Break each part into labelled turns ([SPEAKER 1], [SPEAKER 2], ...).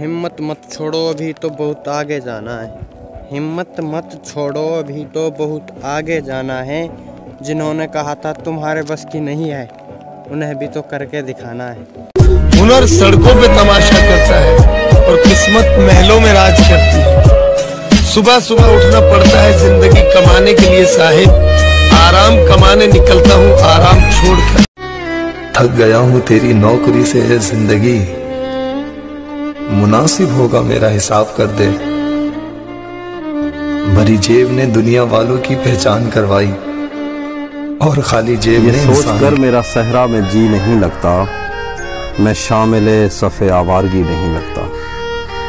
[SPEAKER 1] हिम्मत मत छोड़ो अभी तो बहुत आगे जाना है। हिम्मत मत छोड़ो अभी तो बहुत आगे जाना है। जिन्होंने कहा था तुम्हारे बस की नहीं है उन्हें भी तो करके दिखाना है।
[SPEAKER 2] हुनर सड़कों पे तमाशा करता है और किस्मत महलों में राज करती है। सुबह सुबह उठना पड़ता है ज़िंदगी कमाने के लिए साहिब। आराम कमाने निकलता हूँ आराम छोड़कर।
[SPEAKER 3] थक गया हूँ तेरी नौकरी से है ज़िंदगी। मुनासिब होगा मेरा हिसाब कर दे। भरी जेब ने दुनिया वालों की पहचान करवाई और खाली जेब
[SPEAKER 4] ये
[SPEAKER 3] ने
[SPEAKER 4] सोच कर मेरा सहरा में जी नहीं लगता। मैं शामिल सफ़े आवारगी नहीं लगता।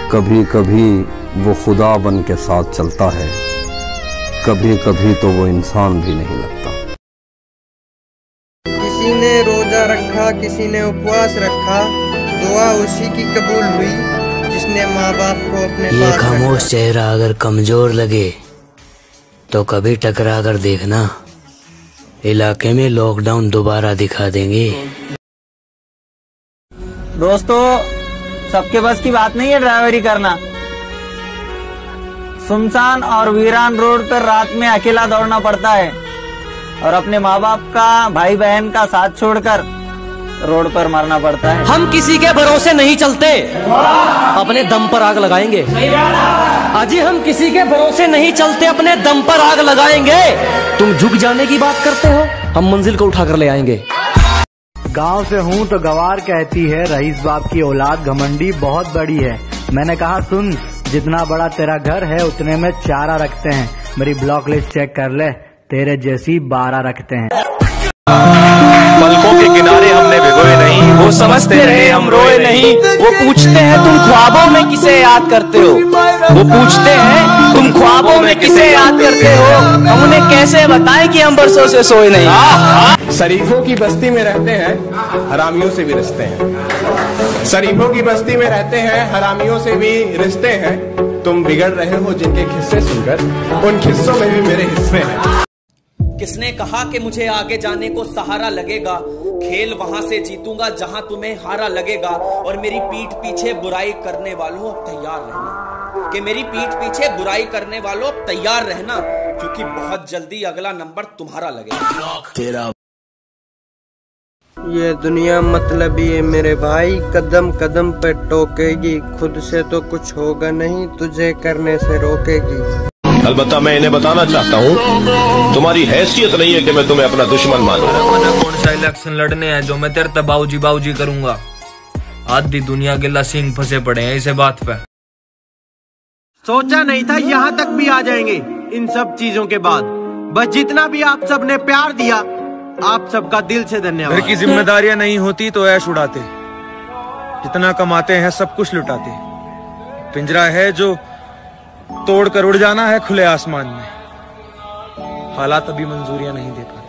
[SPEAKER 4] कभी कभी वो खुदा बन के साथ चलता है। कभी कभी तो वो इंसान भी नहीं लगता।
[SPEAKER 1] किसी ने रोजा रखा किसी ने उपवास रखा। दुआ उसी की कबूल हुई जिसने माँ बाप को अपने
[SPEAKER 5] ये खामोश चेहरा अगर कमज़ोर लगे तो कभी टकरा कर देखना। इलाके में लॉकडाउन दोबारा दिखा देंगे।
[SPEAKER 6] दोस्तों सबके बस की बात नहीं है ड्राइवरी करना। सुनसान और वीरान रोड पर रात में अकेला दौड़ना पड़ता है। और अपने माँ बाप का भाई बहन का साथ छोड़कर रोड पर मरना पड़ता है।
[SPEAKER 7] हम किसी के भरोसे नहीं चलते। अपने दम पर आग लगाएँगे। अजी हम किसी के भरोसे नहीं चलते अपने दम पर आग लगाएँगे। तुम झुक जाने की बात करते हो हम मंजिल को उठा कर ले आएँगे।
[SPEAKER 8] गाँव से हूँ तो गवार कहती है रईस बाप की औलाद घमंडी बहुत बड़ी है। मैंने कहा सुन जितना बड़ा तेरा घर है उतने में चारा रखते हैं। मेरी ब्लॉक लिस्ट चेक कर ले तेरे जैसी बारह रखते हैं।
[SPEAKER 2] वो समझते रहे हम रोए नहीं।
[SPEAKER 6] वो पूछते हैं तुम ख्वाबों में किसे याद करते हो? वो पूछते हैं तुम ख्वाबों में किसे याद करते हो? हम उन्हें कैसे बताएँ कि हम बरसों से सोए नहीं?
[SPEAKER 2] शरीफों की बस्ती में रहते हैं हरामियों से भी रिश्ते हैं। शरीफों की बस्ती में रहते हैं हरामियों से भी रिश्ते हैं। तुम बिगड़ रहे हो जिनके किस्से सुनकर उन किस्सों में भी मेरे हिस्से हैं।
[SPEAKER 7] किसने कहा कि मुझे आगे जाने को सहारा लगेगा? खेल वहाँ से जीतूँगा जहाँ तुम्हें हारा लगेगा। और मेरी पीठ पीछे बुराई करने वालों अब तैयार रहना। कि मेरी पीठ पीछे बुराई करने वालों अब तैयार रहना क्योंकि बहुत जल्दी अगला नंबर तुम्हारा लगेगा।
[SPEAKER 1] ये दुनिया मतलब ये मेरे भाई कदम कदम पे टोकेगी। खुद से तो कुछ होगा नहीं तुझे करने से रोकेगी।
[SPEAKER 2] अलबत्ता मैं इन्हें बताना चाहता हूँ तुम्हारी हैसियत नहीं है कि मैं तुम्हें अपना दुश्मन मानूं।
[SPEAKER 9] कौन सा इलेक्शन लड़ने हैं जो मैं तेरे तक बाऊजी बाऊजी करूँगा। आधी दुनिया के लसींग फंसे पड़े हैं इसे बात पे।
[SPEAKER 10] सोचा नहीं था यहाँ तक भी आ जाएँगे इन सब चीज़ों के बाद। बस जितना भी आप सबने प्यार दिया आप सबका दिल से धन्यवाद।
[SPEAKER 9] घर की जिम्मेदारियाँ नहीं होती तो ऐश उड़ाते। जितना कमाते हैं सब कुछ लुटाते। पिंजरा है जो तोड़ कर उड़ जाना है खुले आसमान में। हालात अभी मंजूरियाँ नहीं दे पाए।